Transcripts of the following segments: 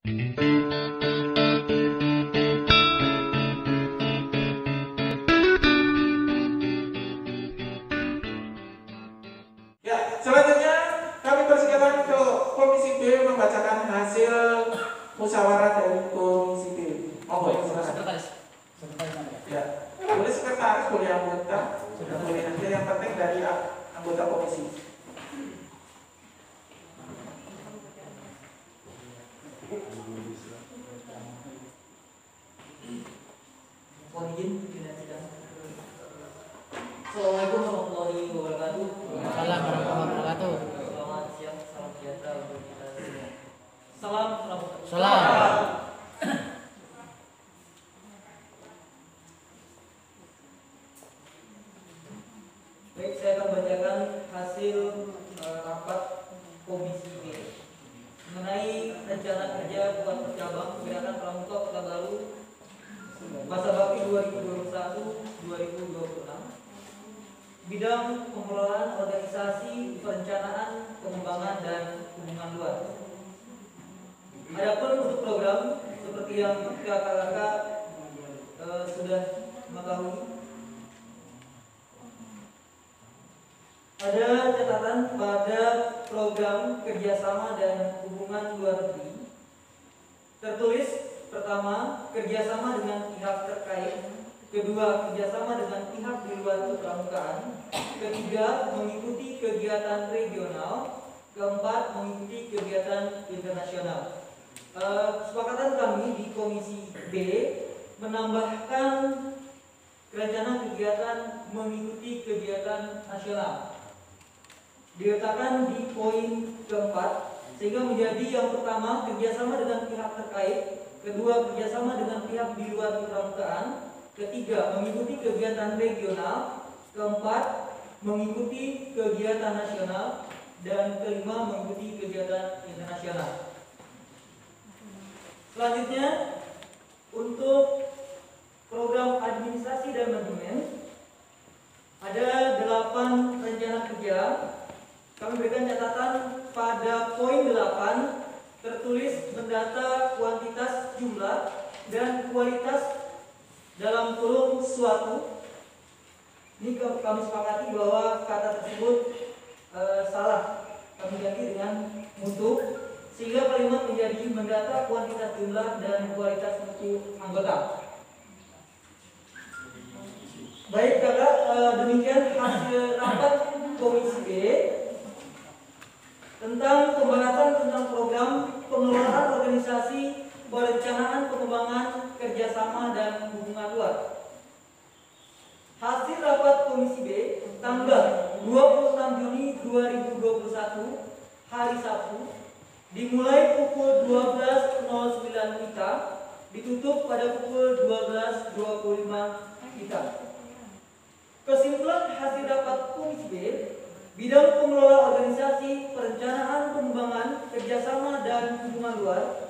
Ya, selanjutnya kami persilakan untuk Komisi B membacakan hasil musyawarah dari Komisi B. Monggo, silakan. Ya, boleh sekretaris, boleh anggota, sudah boleh nanti yang penting dari anggota komisi. Mohon izin pimpinan sidang. Assalamualaikum warahmatullahi wabarakatuh. Salam warahmatullahi wabarakatuh. Selamat siang, salam sejahtera untuk kita semua. Salam. Baik, saya akan bacakan hasil eh, rapat Komisi B mengenai rencana kerja buat cabang gerakan pramuka Kota Baru masa bakti 2021-2026 bidang pengelolaan organisasi perencanaan pengembangan dan hubungan luar. Adapun untuk program seperti yang kakak-kakak eh, sudah mengetahui ada catatan pada program kerjasama dan hubungan luar negeri. Tertulis pertama kerjasama dengan pihak terkait kedua kerjasama dengan pihak di luar kepramukaan ketiga mengikuti kegiatan regional keempat mengikuti kegiatan internasional Eh, kesepakatan kami di komisi B menambahkan rencana kegiatan mengikuti kegiatan nasional. Diletakkan di poin keempat sehingga menjadi yang pertama kerjasama dengan pihak terkait kedua kerjasama dengan pihak di luar kepramukaan ketiga mengikuti kegiatan regional keempat mengikuti kegiatan nasional dan kelima mengikuti kegiatan internasional selanjutnya untuk program administrasi dan manajemen ada delapan rencana kerja kami berikan catatan pada poin 8 tertulis mendata kuantitas jumlah dan kualitas dalam kurung suatu. Ini kami sepakati bahwa kata tersebut eh, salah. Kami ganti dengan mutu sehingga kalimat menjadi mendata kuantitas jumlah dan kualitas mutu anggota. Baik kakak, eh, demikian hasil rapat Komisi B tentang pembahasan tentang program pengelolaan organisasi perencanaan pengembangan kerjasama dan hubungan luar. Hasil rapat Komisi B tanggal 26 Juni 2021 hari Sabtu dimulai pukul 12.09 WITA ditutup pada pukul 12.25 WITA. Kesimpulan hasil rapat Komisi B Bidang pengelola organisasi, perencanaan, pengembangan, kerjasama, dan hubungan luar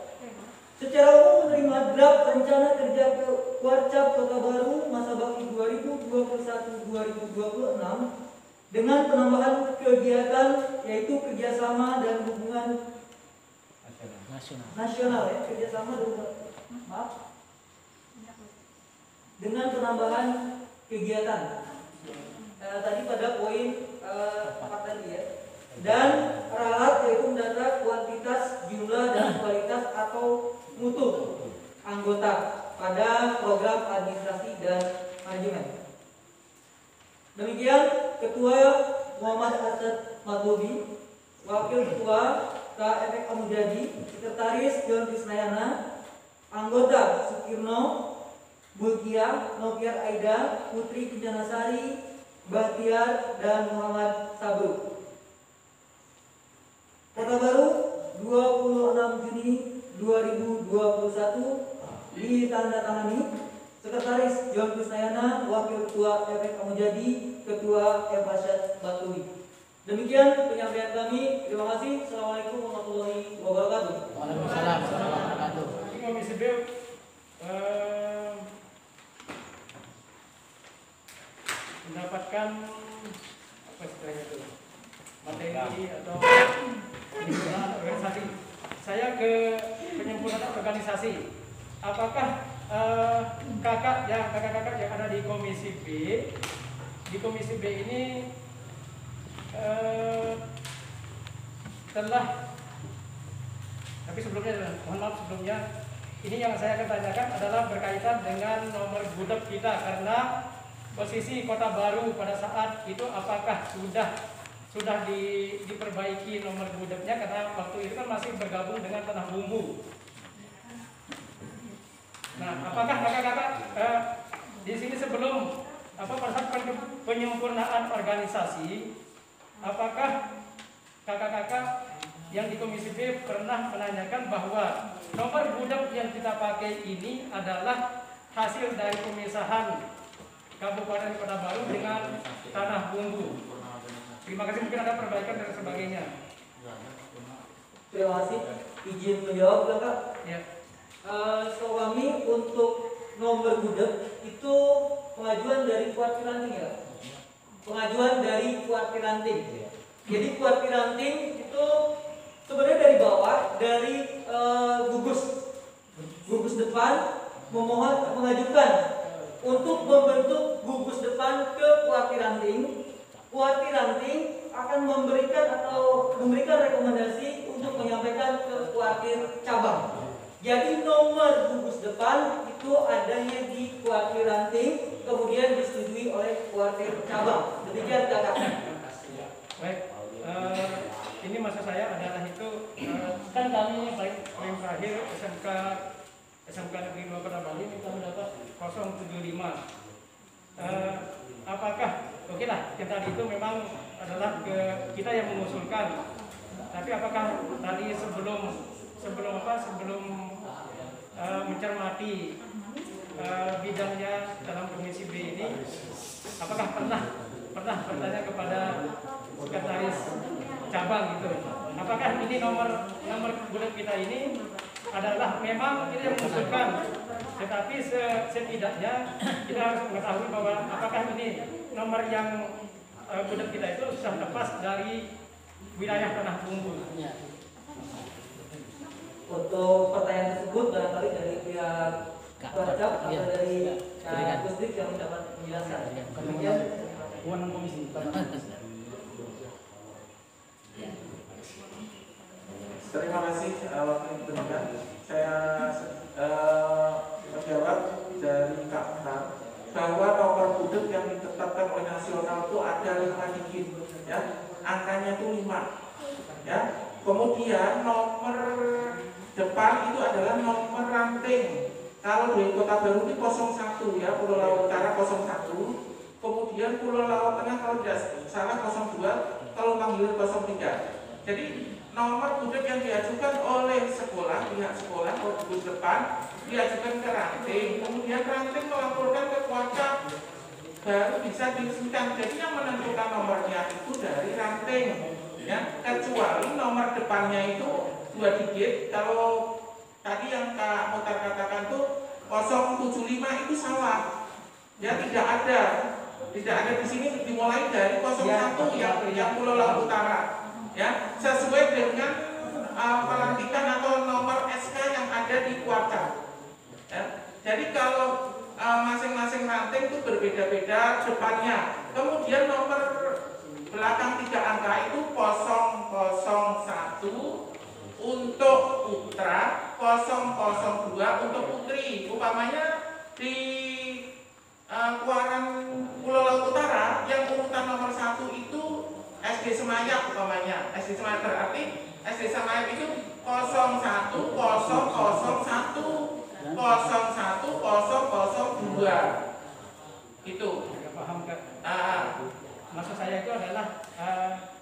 secara umum menerima draft rencana kerja ke Warcap Kota Baru masa bakti 2021-2026 dengan penambahan kegiatan yaitu kerjasama dan hubungan Nasional. nasional ya kerjasama maaf. Dengan penambahan kegiatan. Eh, tadi pada poin eh, empat tadi ya? Dan ralat yaitu mendata kuantitas jumlah dan kualitas atau mutu anggota pada program administrasi dan manajemen. Demikian ketua Muhammad Asad Matlubi wakil ketua KFK Amujadi sekretaris John Krisnayana anggota Sukirno Bulkia Noviar Aida Putri Kincanasari Bahtiar dan Muhammad Sabru. Kota Baru 26 Juni 2021 ditandatangani Sekretaris John Krisnayana, Wakil Ketua Efek Amujadi, Ketua Evasyad Batui. Demikian penyampaian kami. Terima kasih. Assalamualaikum warahmatullahi wabarakatuh. Waalaikumsalam warahmatullahi wabarakatuh. Komisi B mendapatkan apa istilahnya itu materi atau penyempurnaan organisasi. Saya ke penyempurnaan organisasi. Apakah eh, kakak yang kakak-kakak yang ada di komisi B, di komisi B ini eh, telah tapi sebelumnya mohon maaf sebelumnya ini yang saya akan tanyakan adalah berkaitan dengan nomor gudeg kita karena posisi kota baru pada saat itu apakah sudah sudah di, diperbaiki nomor gudegnya karena waktu itu kan masih bergabung dengan tanah bumbu. Nah, apakah kakak-kakak eh, di sini sebelum apa penyempurnaan organisasi, apakah kakak-kakak yang di Komisi B pernah menanyakan bahwa nomor gudeg yang kita pakai ini adalah hasil dari pemisahan Kabupaten Kota Baru dengan tanah bumbu. Terima kasih mungkin ada perbaikan dan sebagainya. Terima kasih. Izin menjawab kakak. Ya. So kami untuk nomor gudeg itu pengajuan dari Kuat ya. Pengajuan dari Kuat Piranting. Jadi Kuat Piranting itu sebenarnya dari bawah dari eh, gugus gugus depan memohon mengajukan untuk membentuk gugus depan ke. Kuat Piranting akan memberikan atau memberikan rekomendasi untuk menyampaikan ke Kuatir cabang. Jadi nomor gugus depan itu adanya di kuartir ranting, kemudian disetujui oleh kuartir cabang. Demikian kakak. Baik, eh, ini maksud saya adalah itu eh, kan kami baik poin terakhir SMK SMK Negeri 2 Kota Bali ini kami dapat 075. Eh, apakah oke lah yang tadi itu memang adalah ke kita yang mengusulkan. Tapi apakah tadi sebelum sebelum apa sebelum eh, mencermati eh, bidangnya dalam komisi B ini apakah pernah pernah bertanya kepada sekretaris cabang gitu apakah ini nomor nomor bulan kita ini adalah memang kita yang mengusulkan tetapi se- setidaknya kita harus mengetahui bahwa apakah ini nomor yang eh, bulan kita itu sudah lepas dari wilayah tanah bumbu. Untuk pertanyaan tersebut barangkali dari pihak Kak, Kuarcap atau iya. dari Berikan. Kak Gusdik yang dapat menjelaskan. Berikan. Demikian. kewenangan komisi Terima kasih eh, waktu yang diberikan. Saya eh, menjawab dari Kak Tar bahwa nomor gudeg yang ditetapkan oleh nasional itu ada lima digit, ya, angkanya itu lima, ya. Kemudian nomor depan itu adalah nomor ranting. Kalau di Kota Baru ini 01 ya, Pulau Laut Utara 01. Kemudian Pulau Laut Tengah kalau tidak salah 02, kalau panggil 03. Jadi nomor gudeg yang diajukan oleh sekolah, pihak sekolah, gugus depan, diajukan ke ranting. Kemudian ranting melaporkan ke kuarcap baru bisa diresmikan. Jadi yang menentukan nomornya itu dari ranting. Ya, kecuali nomor depannya itu dua digit. Kalau tadi yang Kak Mutar katakan tuh 075 itu salah. Ya tidak ada. Tidak ada di sini dimulai dari 01 yang yang Pulau Laut Utara. Ya, sesuai dengan uh, pelantikan atau nomor SK yang ada di kuartal. Ya. Jadi kalau uh, masing-masing ranting itu berbeda-beda depannya. Kemudian nomor belakang tiga angka itu 001 untuk putra, 002 untuk putri. Umpamanya di uh, Kuaran Pulau Laut Utara yang urutan nomor satu itu SD Semayap umpamanya. SD Semayap berarti SD Semayap itu 01 001 01 002 itu paham kan ah maksud saya itu adalah eh, kan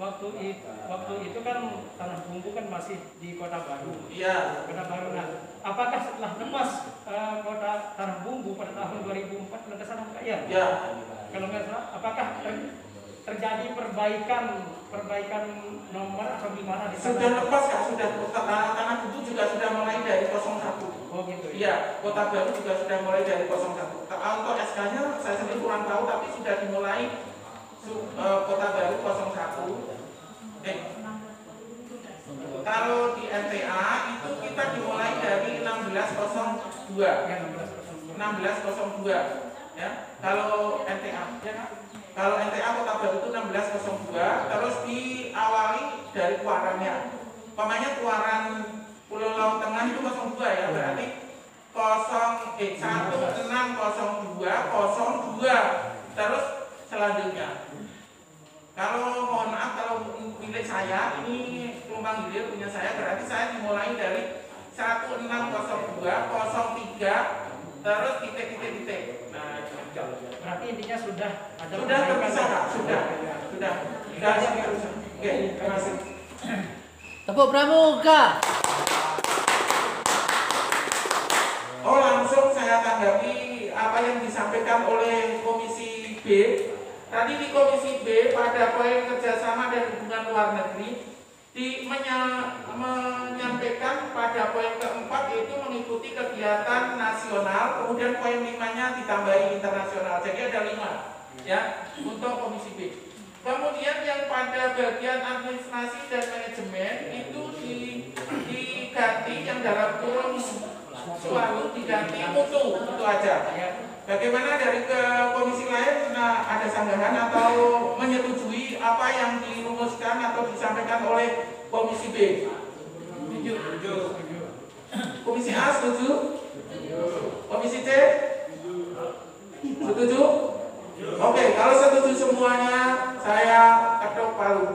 waktu itu waktu itu kan tanah bumbu kan masih di kota baru. Iya. Kota baru. Nah apakah setelah lepas eh, kota tanah bumbu pada tahun 2004 kalau nggak ya ya kalau nggak salah apakah ter- terjadi perbaikan perbaikan nomor atau gimana di sana? sudah lepas kan sudah tanah tanah bumbu juga sudah mulai dari 01 oh gitu ya. Iya, kota baru juga sudah mulai dari 01. Ta- Untuk SK-nya saya sendiri kurang tahu, tapi sudah dimulai kota baru 01. Eh, kalau di MTA itu 1602 Ya, 1602. 1602 ya. Kalau NTA ya kan? Kalau NTA Kota Baru itu 1602 terus diawali dari kuarannya. Pemanya kuaran Pulau Laut Tengah itu 02 ya. Berarti 0 eh 1602 02 terus selanjutnya kalau mohon maaf kalau milik saya ini pelumpang hilir punya saya berarti saya dimulai dari 1602 03 terus titik-titik titik. Nah, itu. Berarti intinya sudah ada sudah terpisah sudah. Sudah. Sudah terpisah. Oke, terima kasih. Tepuk pramuka. Oh, langsung saya tanggapi apa yang disampaikan oleh Komisi B. Tadi di Komisi B pada poin kerjasama dan hubungan luar negeri di menya- menyampaikan pada poin keempat yaitu mengikuti kegiatan nasional kemudian poin limanya ditambahi internasional. Jadi ada lima ya untuk komisi B. Kemudian yang pada bagian administrasi dan manajemen itu di, diganti yang dalam kurung selalu diganti mutu itu aja ya Bagaimana dari ke komisi lain nah, ada sanggahan atau menyetujui apa yang dirumuskan atau disampaikan oleh komisi B? Setuju. Komisi A setuju? Komisi C? Setuju? Oke, kalau setuju semuanya saya ketok palu.